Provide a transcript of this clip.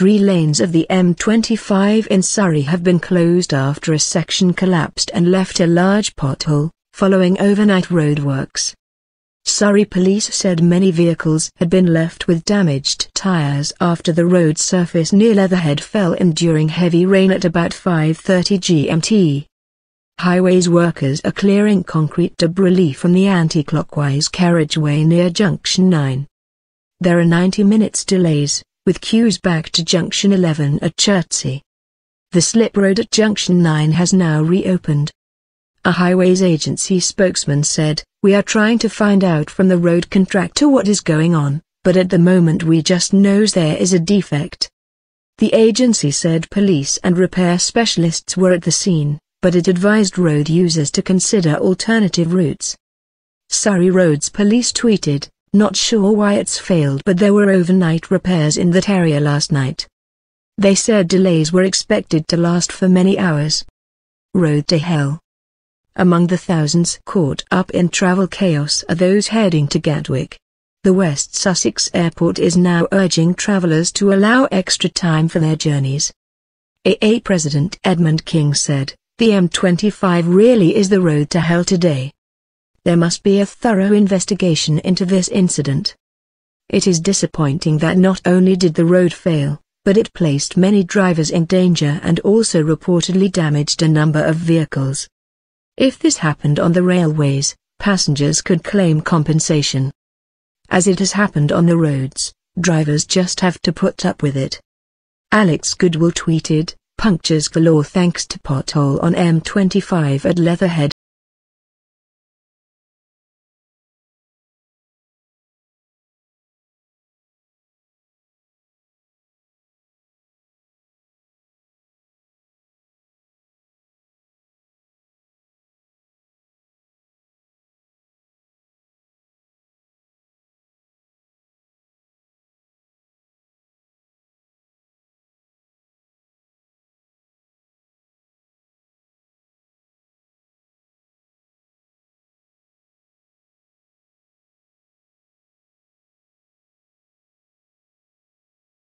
Three lanes of the M25 in Surrey have been closed after a section collapsed and left a large pothole, following overnight roadworks. Surrey police said many vehicles had been left with damaged tyres after the road surface near Leatherhead fell in during heavy rain at about 5.30 GMT. Highways workers are clearing concrete debris from the anti-clockwise carriageway near Junction 9. There are 90 minutes delays with queues back to Junction 11 at Chertsey. The slip road at Junction 9 has now reopened. A highways agency spokesman said, We are trying to find out from the road contractor what is going on, but at the moment we just knows there is a defect. The agency said police and repair specialists were at the scene, but it advised road users to consider alternative routes. Surrey Roads Police tweeted, not sure why it's failed but there were overnight repairs in that area last night. They said delays were expected to last for many hours. Road to Hell Among the thousands caught up in travel chaos are those heading to Gatwick. The West Sussex Airport is now urging travellers to allow extra time for their journeys. AA President Edmund King said, the M25 really is the road to hell today. There must be a thorough investigation into this incident. It is disappointing that not only did the road fail, but it placed many drivers in danger and also reportedly damaged a number of vehicles. If this happened on the railways, passengers could claim compensation. As it has happened on the roads, drivers just have to put up with it. Alex Goodwill tweeted, punctures galore thanks to pothole on M25 at Leatherhead.